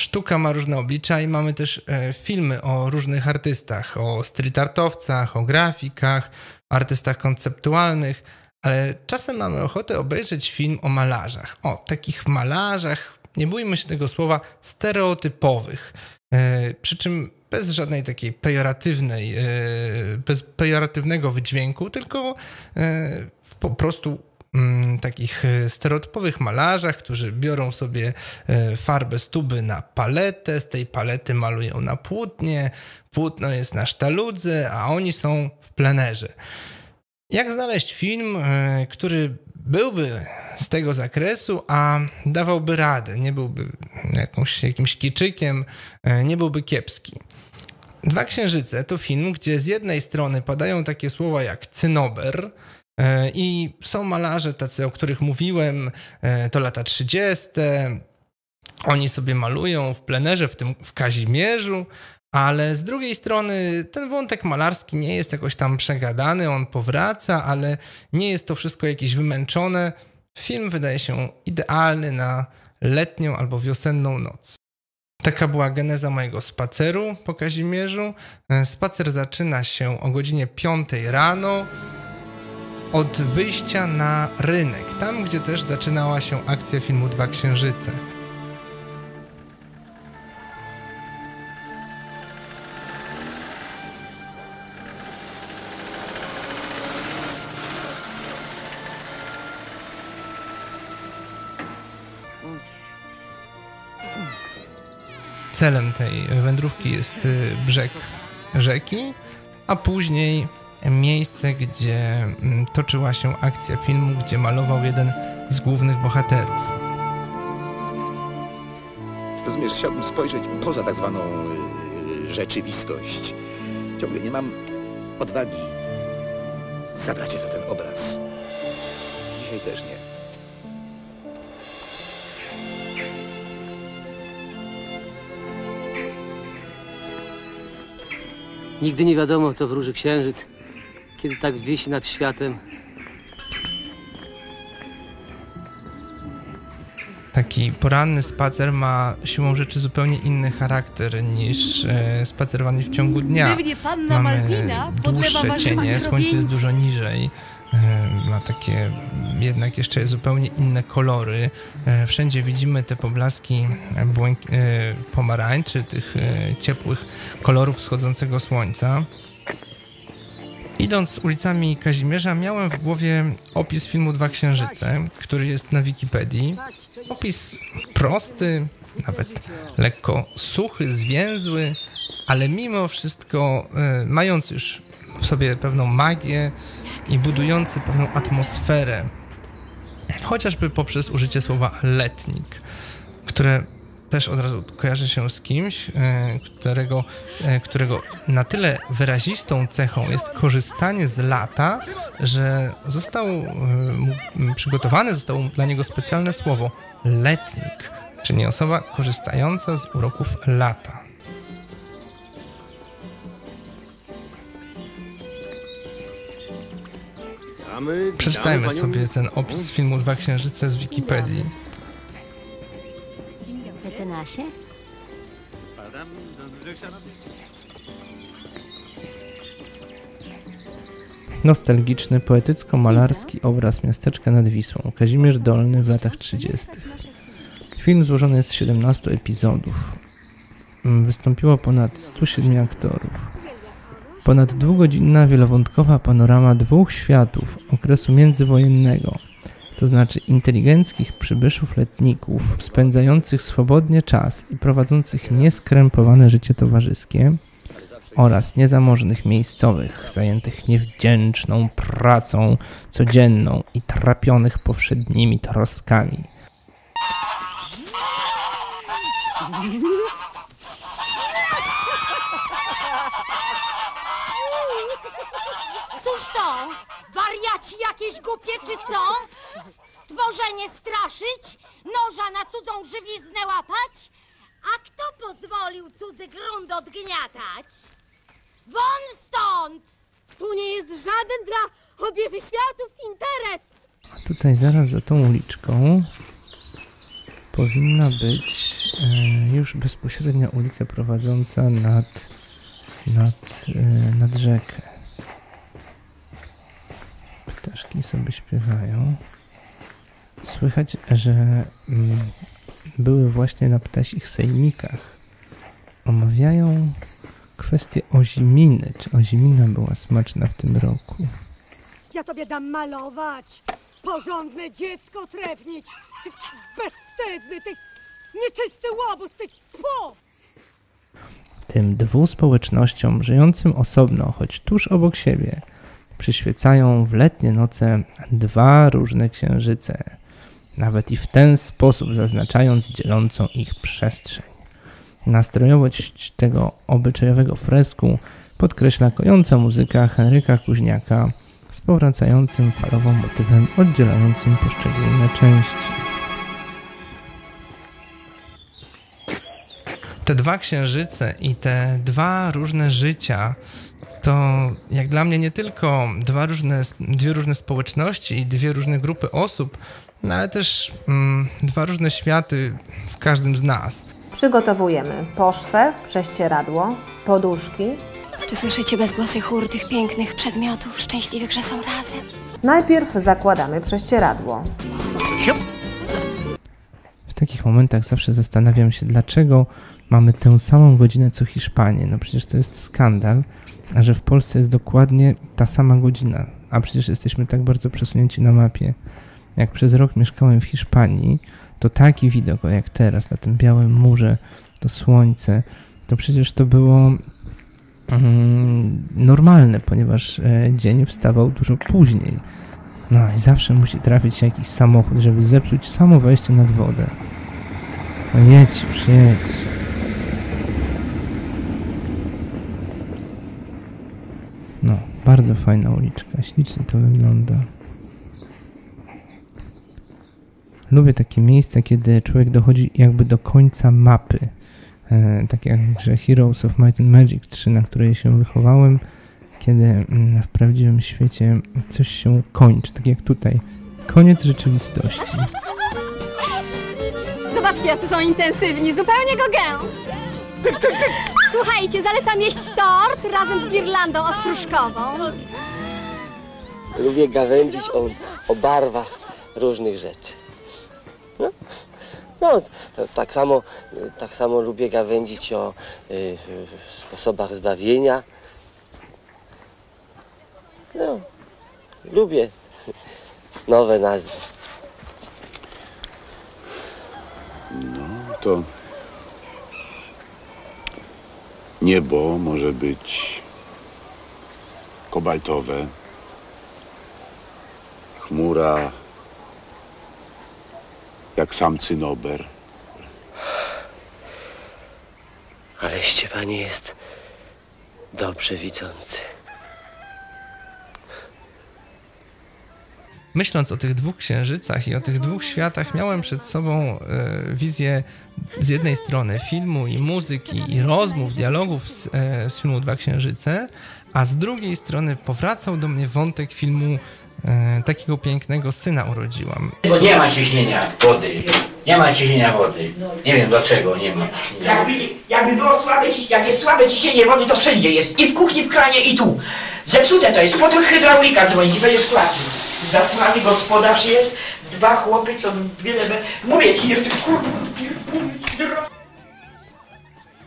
sztuka ma różne oblicza i mamy też e, filmy o różnych artystach, o street artowcach, o grafikach, artystach konceptualnych, ale czasem mamy ochotę obejrzeć film o malarzach. O takich malarzach, nie bójmy się tego słowa, stereotypowych. E, przy czym bez żadnej takiej pejoratywnej, e, bez pejoratywnego wydźwięku, tylko po prostu Mm, takich e, stereotypowych malarzach, którzy biorą sobie e, farbę z tuby na paletę, z tej palety malują na płótnie, płótno jest na sztaludze, a oni są w plenerze. Jak znaleźć film, e, który byłby z tego zakresu, a dawałby radę, nie byłby jakąś, jakimś kiczykiem, nie byłby kiepski. Dwa Księżyce to film, gdzie z jednej strony padają takie słowa jak cynober, I są malarze tacy, o których mówiłem, e, to lata 30. Oni sobie malują w plenerze, w tym w Kazimierzu, ale z drugiej strony ten wątek malarski nie jest jakoś tam przegadany, on powraca, ale nie jest to wszystko jakieś wymęczone. Film wydaje się idealny na letnią albo wiosenną noc. Taka była geneza mojego spaceru po Kazimierzu. E, spacer zaczyna się o godzinie 5 rano od wyjścia na rynek, tam gdzie też zaczynała się akcja filmu Dwa Księżyce. Celem tej wędrówki jest y, brzeg rzeki, a później miejsce, gdzie mm, toczyła się akcja filmu, gdzie malował jeden z głównych bohaterów. Rozumiesz, chciałbym spojrzeć poza tak zwaną y, rzeczywistość. Ciągle nie mam odwagi zabrać się za ten obraz. Dzisiaj też nie. Nigdy nie wiadomo, co wróży księżyc kiedy tak wisi nad światem. Taki poranny spacer ma siłą rzeczy zupełnie inny charakter niż e, spacerowany w ciągu dnia. Mamy dłuższe cienie, słońce jest dużo niżej, e, ma takie jednak jeszcze zupełnie inne kolory. E, wszędzie widzimy te poblaski e, pomarańczy, tych ciepłych kolorów wschodzącego słońca. Idąc ulicami Kazimierza, miałem w głowie opis filmu Dwa Księżyce, który jest na Wikipedii. Opis prosty, nawet lekko suchy, zwięzły, ale mimo wszystko y, mający już w sobie pewną magię i budujący pewną atmosferę, chociażby poprzez użycie słowa letnik, które też od razu kojarzy się z kimś, e, którego, e, którego na tyle wyrazistą cechą jest korzystanie z lata, że został e, przygotowane, zostało dla niego specjalne słowo letnik, czyli osoba korzystająca z uroków lata. Przeczytajmy sobie ten opis filmu Dwa Księżyce z Wikipedii. Mecenasie? Nostalgiczny, poetycko-malarski obraz miasteczka nad Wisłą, Kazimierz Dolny w latach 30. Film złożony jest z 17 epizodów. Wystąpiło ponad 107 aktorów. Ponad dwugodzinna wielowątkowa panorama dwóch światów okresu międzywojennego – to znaczy inteligenckich przybyszów letników, spędzających swobodnie czas i prowadzących nieskrępowane życie towarzyskie, oraz niezamożnych miejscowych, zajętych niewdzięczną pracą codzienną i trapionych powszednimi troskami. Cóż to? Wariaci jakieś głupie czy co? Stworzenie straszyć? Noża na cudzą żywiznę łapać? A kto pozwolił cudzy grunt odgniatać? Won stąd! Tu nie jest żaden dla obieży światów interes! A tutaj zaraz za tą uliczką powinna być e, już bezpośrednia ulica prowadząca nad, nad, e, nad rzekę. Ptaszki sobie śpiewają. Słychać, że mm, były właśnie na ptasich sejmikach. Omawiają kwestię oziminy. Czy ozimina była smaczna w tym roku? Ja tobie dam malować, porządne dziecko trefnić, ty bezwstydny, ty nieczysty łobuz, ty po! Tym dwu społecznościom żyjącym osobno, choć tuż obok siebie, przyświecają w letnie noce dwa różne księżyce, nawet i w ten sposób zaznaczając dzielącą ich przestrzeń. Nastrojowość tego obyczajowego fresku podkreśla kojąca muzyka Henryka Kuźniaka z powracającym falową motywem oddzielającym poszczególne części. Te dwa księżyce i te dwa różne życia to jak dla mnie nie tylko dwa różne, dwie różne społeczności i dwie różne grupy osób, no ale też mm, dwa różne światy w każdym z nas. Przygotowujemy poszwę, prześcieradło, poduszki. Czy słyszycie bezgłosy chór tych pięknych przedmiotów, szczęśliwych, że są razem? Najpierw zakładamy prześcieradło. W takich momentach zawsze zastanawiam się, dlaczego mamy tę samą godzinę co Hiszpanie. No przecież to jest skandal, że w Polsce jest dokładnie ta sama godzina, a przecież jesteśmy tak bardzo przesunięci na mapie. Jak przez rok mieszkałem w Hiszpanii, to taki widok, jak teraz, na tym białym murze, to słońce, to przecież to było mm, normalne, ponieważ e, dzień wstawał dużo później. No i zawsze musi trafić się jakiś samochód, żeby zepsuć samo wejście nad wodę. No jedź już, No, bardzo fajna uliczka, ślicznie to wygląda. Lubię takie miejsca, kiedy człowiek dochodzi jakby do końca mapy. E, tak jak Heroes of Might and Magic 3, na której się wychowałem, kiedy mm, w prawdziwym świecie coś się kończy, tak jak tutaj. Koniec rzeczywistości. Zobaczcie, jacy są intensywni, zupełnie go gę. Słuchajcie, zalecam jeść tort razem z girlandą ostróżkową. Lubię gawędzić o, o barwach różnych rzeczy. No, no tak, samo, tak samo lubię gawędzić o y, sposobach zbawienia. No, lubię nowe nazwy. No to niebo może być kobaltowe, chmura jak sam cynober. Aleście panie jest dobrze widzący. Myśląc o tych dwóch księżycach i o tych dwóch światach, miałem przed sobą e, wizję z jednej strony filmu i muzyki i rozmów, dialogów z, e, z filmu Dwa Księżyce, a z drugiej strony powracał do mnie wątek filmu e, Takiego pięknego syna urodziłam. Bo nie ma ciśnienia wody. Nie ma ciśnienia wody. Nie wiem dlaczego nie ma. ciśnienia Jakby, jakby było słabe, jak jest słabe ciśnienie wody, to wszędzie jest. I w kuchni, w kranie, i tu. Zepsute to jest. Potem hydraulika dzwoni i będziesz płacił. Zasłany gospodarz jest, dwa chłopy, co wiele... Be... Mówię ci jeszcze,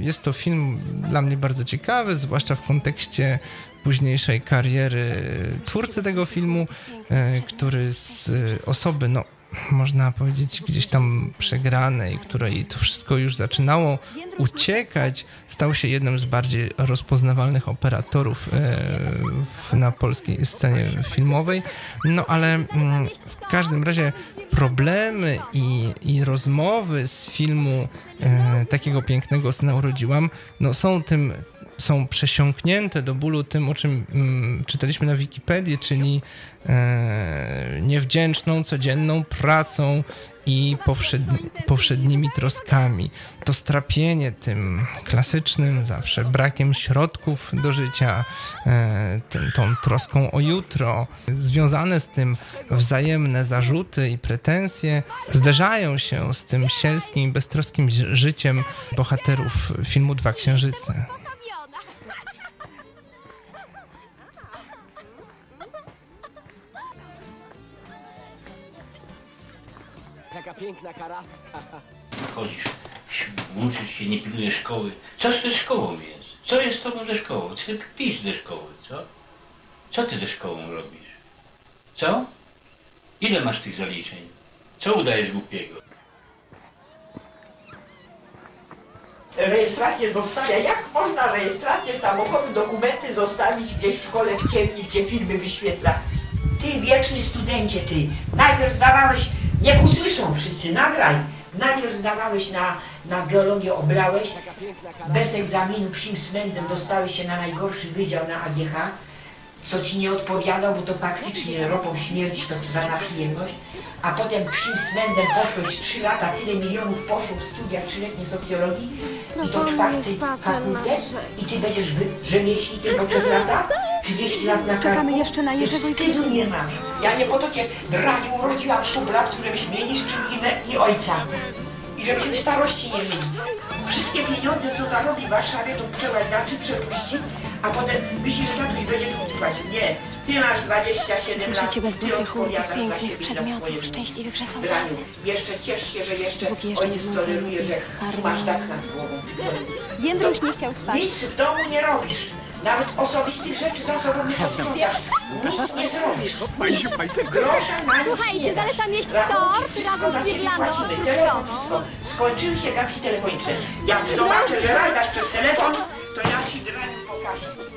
Jest to film dla mnie bardzo ciekawy, zwłaszcza w kontekście późniejszej kariery twórcy tego filmu, e, który z osoby, no można powiedzieć, gdzieś tam przegranej, której to wszystko już zaczynało uciekać, stał się jednym z bardziej rozpoznawalnych operatorów e, na polskiej scenie filmowej. No ale mm, w każdym razie problemy i, i rozmowy z filmu e, takiego pięknego syna urodziłam, no są tym są przesiąknięte do bólu tym, o czym mm, czytaliśmy na Wikipedii, czyli e, niewdzięczną, codzienną pracą i powszedni, powszednimi troskami. To strapienie tym klasycznym zawsze brakiem środków do życia, e, tym, tą troską o jutro, związane z tym wzajemne zarzuty i pretensje zderzają się z tym sielskim, beztroskim ży- życiem bohaterów filmu Dwa Księżyce. Jaka piękna karawka. Chodzisz, uczysz się, nie pilnujesz szkoły. Co z tą szkołą jest? Co jest z tobą ze szkołą? Co ty kpisz ze szkoły, co? Co ty ze szkołą robisz? Co? Ile masz tych zaliczeń? Co udajesz głupiego? Rejestrację zostawia. Jak można rejestrację samochodu, dokumenty zostawić gdzieś w szkole w ciemni, gdzie filmy wyświetla? Ty wieczny studencie, ty. Najpierw zdawałeś, niech usłyszą wszyscy, nagraj. Najpierw zdawałeś na, na geologię, oblałeś. Bez egzaminu psim smędem dostałeś się na najgorszy wydział na AGH. Co ci nie odpowiadał, bo to faktycznie ropą śmierci to strata przyjemność. A potem psim smędem poszłeś trzy lata, tyle milionów poszło w studia trzyletnie socjologii i to czwarty fakultet i ty będziesz rzemieślnikiem poprzez lata? 30 lat na Czekamy karku? jeszcze na Jerzego i Ty Krystyny. nie masz. Ja nie po to cię draniu urodziłam szubla, w którymś mnie niszczył i, i ojca. I żebyśmy w starości nie żyli. Wszystkie pieniądze, co zarobi w Warszawie, to przeładniaczy przepuści, a potem myślisz, że tatuś będzie tu trwać. Nie, ty masz 27 lat. Słyszycie bezgłosy ty chór tych pięknych przedmiotów, szczęśliwych, że są razem. Jeszcze ciesz się, że jeszcze Póki jeszcze nie że ich masz karmą. tak nad głową. Jędruś nie chciał spać. Nic w domu nie robisz. Nawet osobistych rzeczy za sobą nie posprzątasz. Nic nie zrobisz. Grosza na nic Słuchajcie, nie dasz. zalecam jeść Rachunki tort wszystko razem z wirlandą wszystko. Skończyły się gadki telefoniczne. Jak zobaczę, że rajdasz przez telefon, to ja ci draniu pokażę.